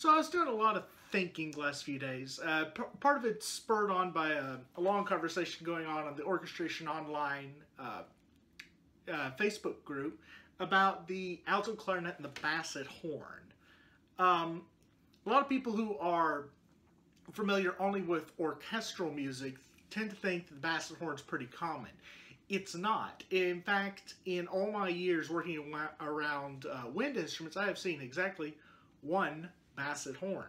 So I was doing a lot of thinking the last few days. Uh, part of it spurred on by a, a, long conversation going on on the Orchestration Online uh, uh, Facebook group about the alto clarinet and the basset horn. Um, a lot of people who are familiar only with orchestral music tend to think that the basset horn is pretty common. It's not. In fact, in all my years working around uh, wind instruments, I have seen exactly one basset horn.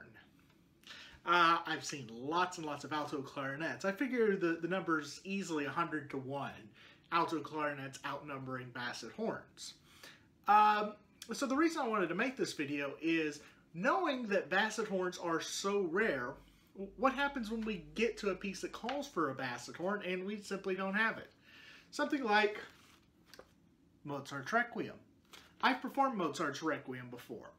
Uh, I've seen lots and lots of alto clarinets. I figure the, the number's easily 100 to 1. Alto clarinets outnumbering basset horns. Um, so the reason I wanted to make this video is knowing that basset horns are so rare, what happens when we get to a piece that calls for a basset horn and we simply don't have it? Something like Mozart's Requiem. I've performed Mozart's Requiem before.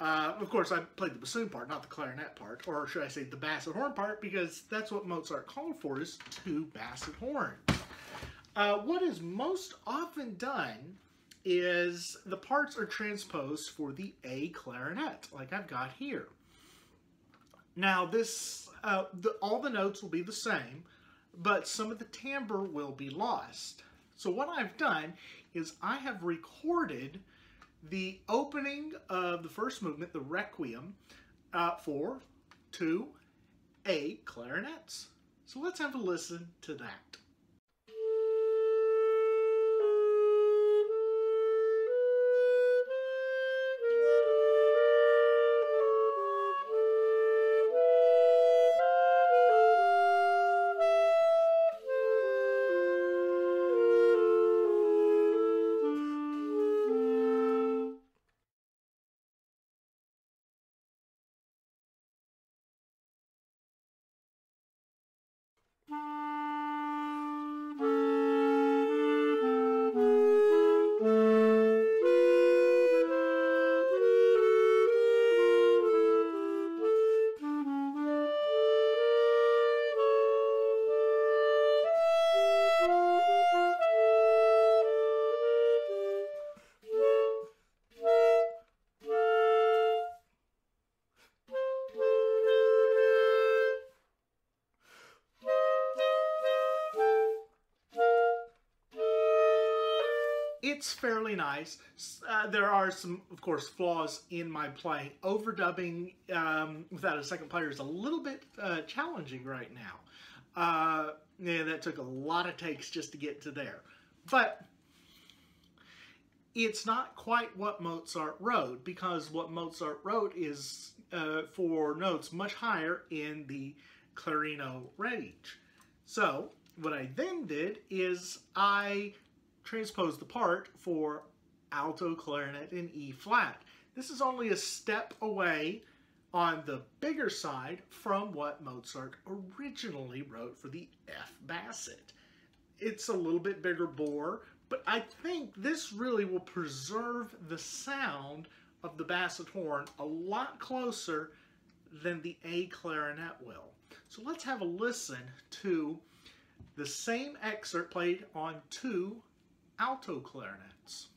Uh, of course, I played the bassoon part, not the clarinet part, or should I say the basset horn part, because that's what Mozart called for, is two basset horns. Uh, what is most often done is the parts are transposed for the A clarinet, like I've got here. Now, this uh, the, all the notes will be the same, but some of the timbre will be lost. So what I've done is I have recorded the opening of the first movement, the Requiem, uh, for two A clarinets. So let's have a listen to that. It's fairly nice. Uh, there are some, of course, flaws in my playing. Overdubbing um, without a second player is a little bit uh, challenging right now. Uh, yeah, that took a lot of takes just to get to there. But it's not quite what Mozart wrote because what Mozart wrote is uh, for notes much higher in the clarion range. So what I then did is I transpose the part for alto clarinet in E flat. This is only a step away on the bigger side from what Mozart originally wrote for the F basset. It's a little bit bigger bore, but I think this really will preserve the sound of the basset horn a lot closer than the A clarinet will. So let's have a listen to the same excerpt played on two alto clarinets.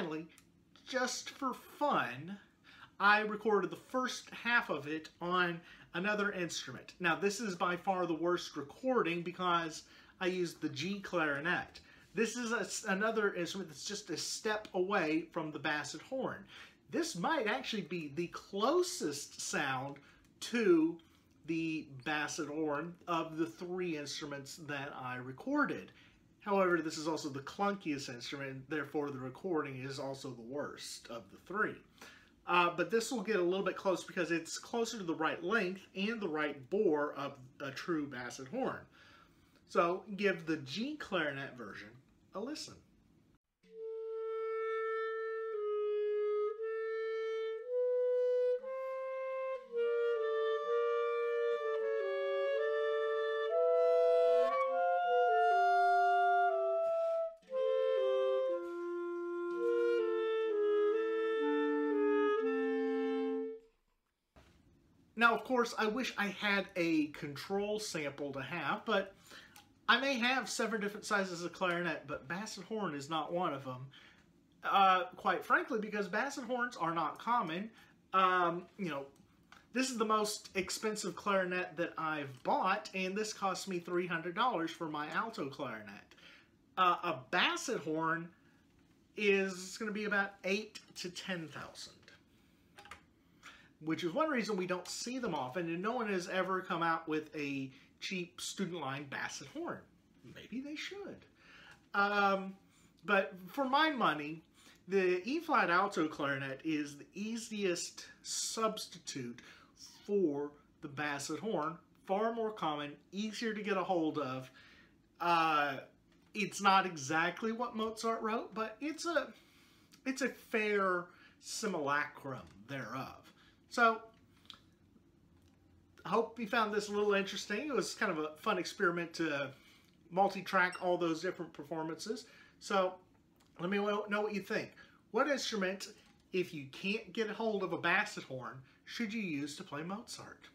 Finally, just for fun, I recorded the first half of it on another instrument. Now, this is by far the worst recording because I used the G clarinet. This is a, another instrument that's just a step away from the basset horn. This might actually be the closest sound to the basset horn of the three instruments that I recorded. However, this is also the clunkiest instrument, therefore the recording is also the worst of the three. Uh, but this will get a little bit close because it's closer to the right length and the right bore of a true basset horn. So give the G clarinet version a listen. Now, of course, I wish I had a control sample to have, but I may have several different sizes of clarinet, but basset horn is not one of them. Uh, quite frankly, because basset horns are not common. Um, you know, this is the most expensive clarinet that I've bought, and this cost me $300 for my alto clarinet. Uh, a basset horn is going to be about eight to 10,000 which is one reason we don't see them often, and no one has ever come out with a cheap student line basset horn. Maybe they should. Um, but for my money, the E-flat alto clarinet is the easiest substitute for the basset horn. Far more common, easier to get a hold of. Uh, it's not exactly what Mozart wrote, but it's a it's a fair simulacrum thereof. So, I hope you found this a little interesting. It was kind of a fun experiment to multi-track all those different performances. So, let me know what you think. What instrument, if you can't get hold of a basset horn, should you use to play Mozart?